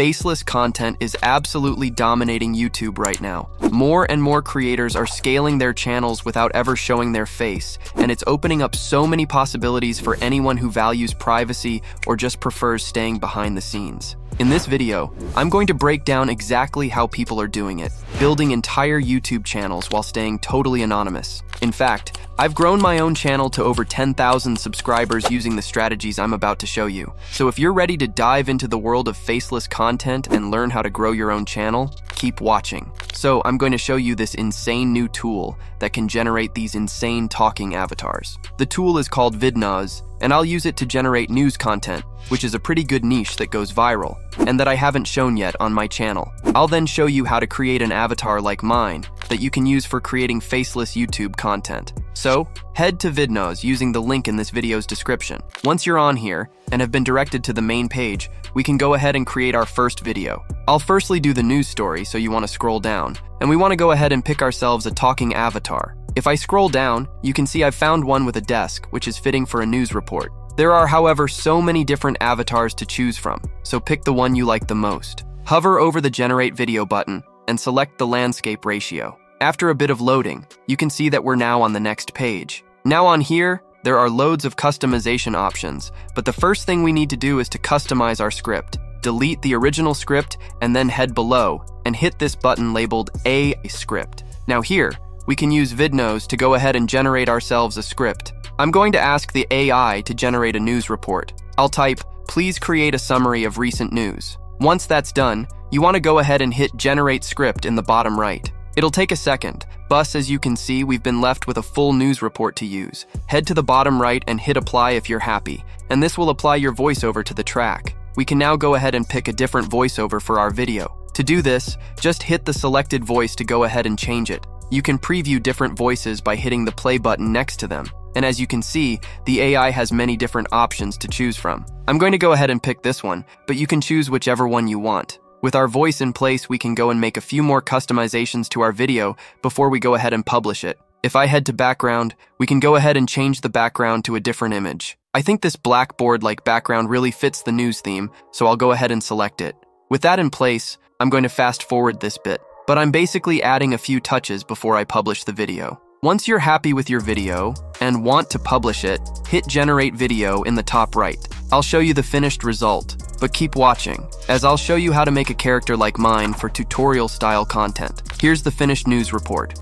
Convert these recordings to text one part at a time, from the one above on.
Faceless content is absolutely dominating YouTube right now. More and more creators are scaling their channels without ever showing their face, and it's opening up so many possibilities for anyone who values privacy or just prefers staying behind the scenes. In this video, I'm going to break down exactly how people are doing it, building entire YouTube channels while staying totally anonymous. In fact, I've grown my own channel to over 10,000 subscribers using the strategies I'm about to show you. So if you're ready to dive into the world of faceless content and learn how to grow your own channel, keep watching. So I'm going to show you this insane new tool that can generate these insane talking avatars. The tool is called Vidnoz, and I'll use it to generate news content, which is a pretty good niche that goes viral, and that I haven't shown yet on my channel. I'll then show you how to create an avatar like mine that you can use for creating faceless YouTube content. So, head to Vidnoz using the link in this video's description. Once you're on here and have been directed to the main page, we can go ahead and create our first video. I'll firstly do the news story, so you want to scroll down, and we want to go ahead and pick ourselves a talking avatar. If I scroll down, you can see I've found one with a desk, which is fitting for a news report. There are, however, so many different avatars to choose from, so pick the one you like the most. Hover over the Generate Video button and select the landscape ratio. After a bit of loading, you can see that we're now on the next page. Now on here, there are loads of customization options, but the first thing we need to do is to customize our script. Delete the original script and then head below and hit this button labeled A script. Now here, we can use Vidnoz to go ahead and generate ourselves a script. I'm going to ask the AI to generate a news report. I'll type, please create a summary of recent news. Once that's done, you want to go ahead and hit generate script in the bottom right. It'll take a second, but as you can see, we've been left with a full news report to use. Head to the bottom right and hit apply if you're happy, and this will apply your voiceover to the track. We can now go ahead and pick a different voiceover for our video. To do this, just hit the selected voice to go ahead and change it. You can preview different voices by hitting the play button next to them. And as you can see, the AI has many different options to choose from. I'm going to go ahead and pick this one, but you can choose whichever one you want. With our voice in place, we can go and make a few more customizations to our video before we go ahead and publish it. If I head to background, we can go ahead and change the background to a different image. I think this blackboard-like background really fits the news theme, so I'll go ahead and select it. With that in place, I'm going to fast forward this bit but I'm basically adding a few touches before I publish the video. Once you're happy with your video and want to publish it, hit Generate Video in the top right. I'll show you the finished result, but keep watching, as I'll show you how to make a character like mine for tutorial-style content. Here's the finished news report.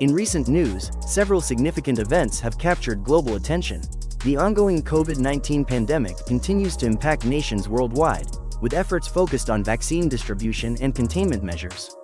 In recent news, several significant events have captured global attention. The ongoing COVID-19 pandemic continues to impact nations worldwide, with efforts focused on vaccine distribution and containment measures.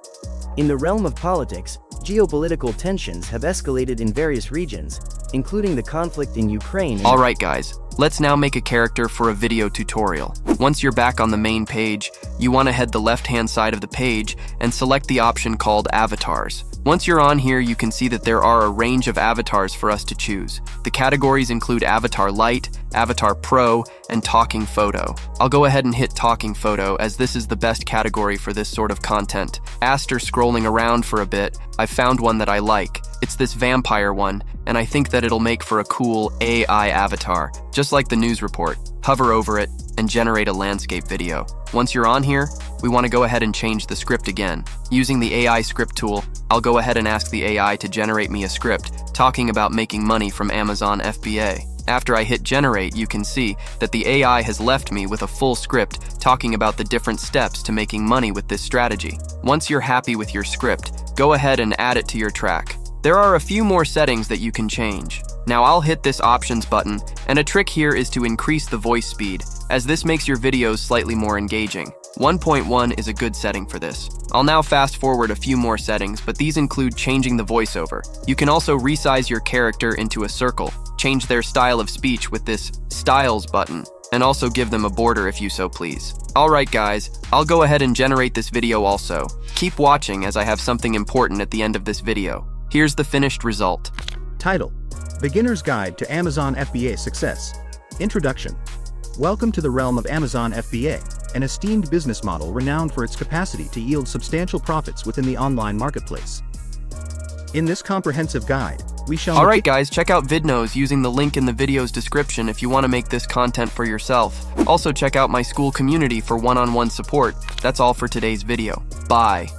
In the realm of politics, geopolitical tensions have escalated in various regions, including the conflict in Ukraine Alright guys, let's now make a character for a video tutorial. Once you're back on the main page, you want to head the left-hand side of the page and select the option called Avatars. Once you're on here, you can see that there are a range of avatars for us to choose. The categories include Avatar Lite, Avatar Pro, and Talking Photo. I'll go ahead and hit Talking Photo as this is the best category for this sort of content. After scrolling around for a bit, I found one that I like. It's this vampire one, and I think that it'll make for a cool AI avatar, just like the news report. Hover over it, and generate a landscape video. Once you're on here, we want to go ahead and change the script again. Using the AI script tool, I'll go ahead and ask the AI to generate me a script talking about making money from Amazon FBA. After I hit generate, you can see that the AI has left me with a full script talking about the different steps to making money with this strategy. Once you're happy with your script, go ahead and add it to your track. There are a few more settings that you can change. Now I'll hit this options button, and a trick here is to increase the voice speed, as this makes your videos slightly more engaging. 1.1 is a good setting for this. I'll now fast forward a few more settings, but these include changing the voiceover. You can also resize your character into a circle, change their style of speech with this Styles button, and also give them a border if you so please. Alright guys, I'll go ahead and generate this video also. Keep watching as I have something important at the end of this video. Here's the finished result. Title Beginner's Guide to Amazon FBA Success Introduction Welcome to the realm of Amazon FBA, an esteemed business model renowned for its capacity to yield substantial profits within the online marketplace. In this comprehensive guide, we shall... Alright guys, check out Vidnoz using the link in the video's description if you want to make this content for yourself. Also check out my Skool community for one-on-one -on -one support. That's all for today's video. Bye.